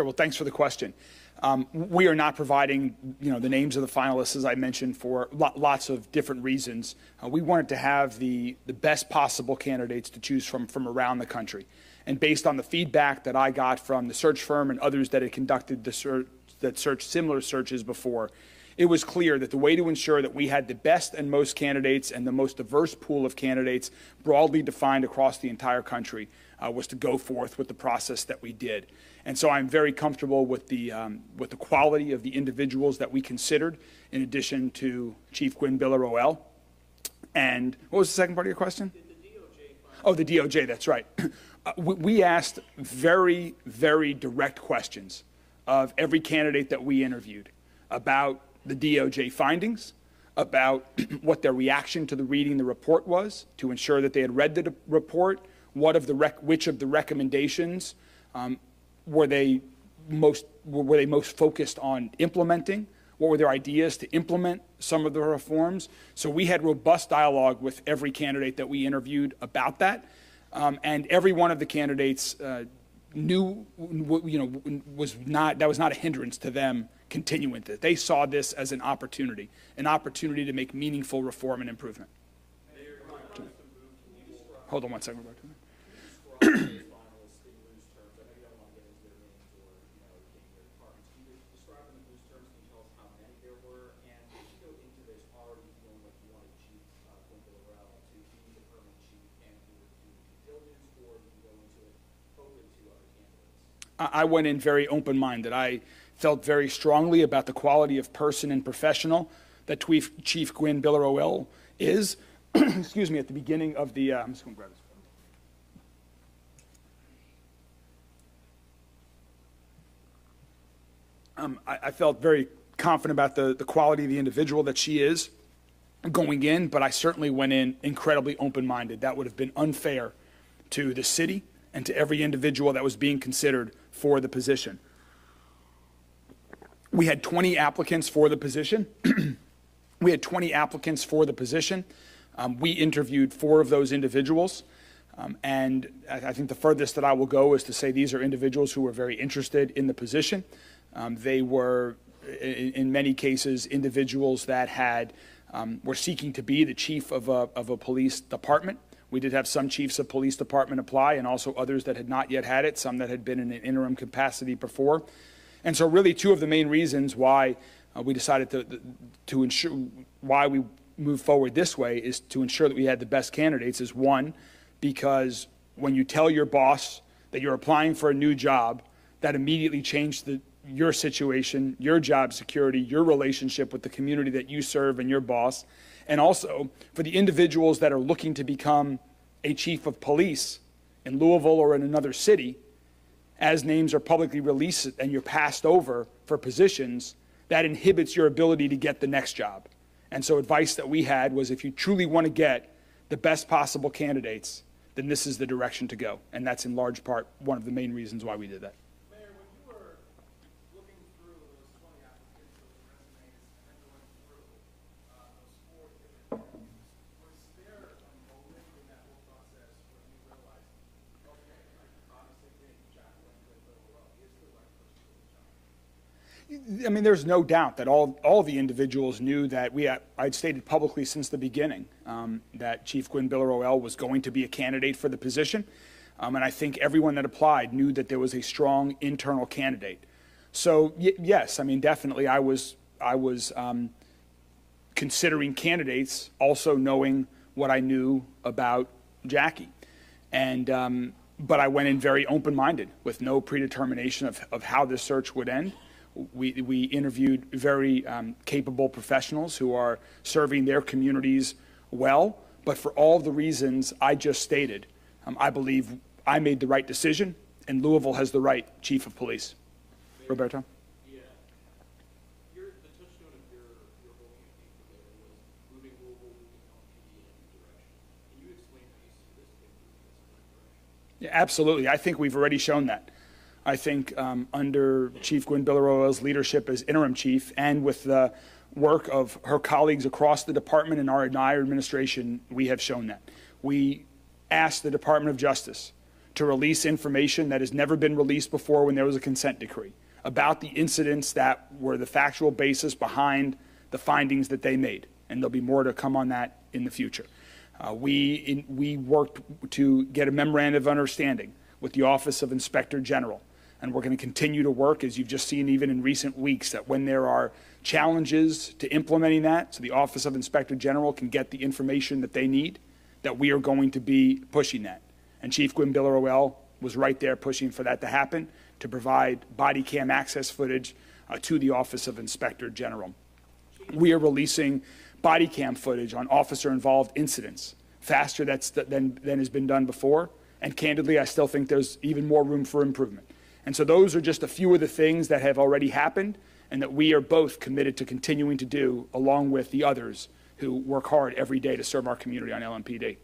Sure. Well, thanks for the question. Um, we are not providing, you know, the names of the finalists, as I mentioned, for lo- lots of different reasons. Uh, we wanted to have the, the best possible candidates to choose from from around the country. And based on the feedback that I got from the search firm and others that had conducted the search, that searched similar searches before, it was clear that the way to ensure that we had the best and most candidates and the most diverse pool of candidates broadly defined across the entire country uh, was to go forth with the process that we did. And so I'm very comfortable with the, um, with the quality of the individuals that we considered, in addition to Chief Gwinn-Villaroel And what was the second part of your question? Oh, the DOJ, that's right. Uh, we, we asked very, very direct questions of every candidate that we interviewed about the DOJ findings, about what their reaction to the reading the report was, to ensure that they had read the report, what of the which of the recommendations um, were they most were they most focused on implementing? What were their ideas to implement some of the reforms? So we had robust dialogue with every candidate that we interviewed about that, um, and every one of the candidates uh, knew, you know, was not that was not a hindrance to them continuing this. They saw this as an opportunity, an opportunity to make meaningful reform and improvement. Hold on one second. I went in very open minded. I felt very strongly about the quality of person and professional that Chief Gwinn-Villaroel is. Excuse me, at the beginning of the. Uh, I'm just going to grab this. Um, I, I, felt very confident about the, the quality of the individual that she is going in, but I certainly went in incredibly open minded. That would have been unfair to the city and to every individual that was being considered for the position. We had 20 applicants for the position. we had 20 applicants for the position. Um, we interviewed four of those individuals. Um, and I think the furthest that I will go is to say these are individuals who were very interested in the position. Um, they were, in, in, many cases, individuals that had um, were seeking to be the chief of a, of a police department. We did have some chiefs of police department apply, and also others that had not yet had it, some that had been in an interim capacity before. And so, really, two of the main reasons why uh, we decided to, to ensure why we move forward this way is to ensure that we had the best candidates. Is one, because when you tell your boss that you're applying for a new job, that immediately changed the, your situation, your job security, your relationship with the community that you serve and your boss and also for the individuals that are looking to become a chief of police in Louisville or in another city, as names are publicly released and you're passed over for positions, that inhibits your ability to get the next job. And so, advice that we had was if you truly want to get the best possible candidates, then this is the direction to go. And that's in large part one of the main reasons why we did that. I mean, there's no doubt that all, all the individuals knew that we, I'd stated publicly since the beginning um, that Chief Gwinn-Villaroel was going to be a candidate for the position. Um, and I think everyone that applied knew that there was a strong internal candidate. So yes, I mean, definitely I was, I was um, considering candidates, also knowing what I knew about Jackie. And, um, but I went in very open-minded with no predetermination of, of how this search would end. We, we interviewed very um, capable professionals who are serving their communities well, but for all the reasons I just stated, um, I believe I made the right decision, and Louisville has the right chief of police. Roberto? Yeah, absolutely. I think we've already shown that. I think um, under Chief Gwinn-Villaroel leadership as interim chief and with the work of her colleagues across the department and our entire administration, we have shown that. We asked the Department of Justice to release information that has never been released before when there was a consent decree about the incidents that were the factual basis behind the findings that they made. And there'll be more to come on that in the future. Uh, we, in, we worked to get a memorandum of understanding with the Office of Inspector General. And we're going to continue to work, as you've just seen even in recent weeks, that when there are challenges to implementing that, so the Office of Inspector General can get the information that they need, that we are going to be pushing that. And Chief Gwinn-Villaroel was right there pushing for that to happen, to provide body cam access footage uh, to the Office of Inspector General. We are releasing body cam footage on officer-involved incidents faster that's, than, than has been done before. And candidly, I still think there's even more room for improvement. And so those are just a few of the things that have already happened and that we are both committed to continuing to do along with the others who work hard every day to serve our community on LMPD.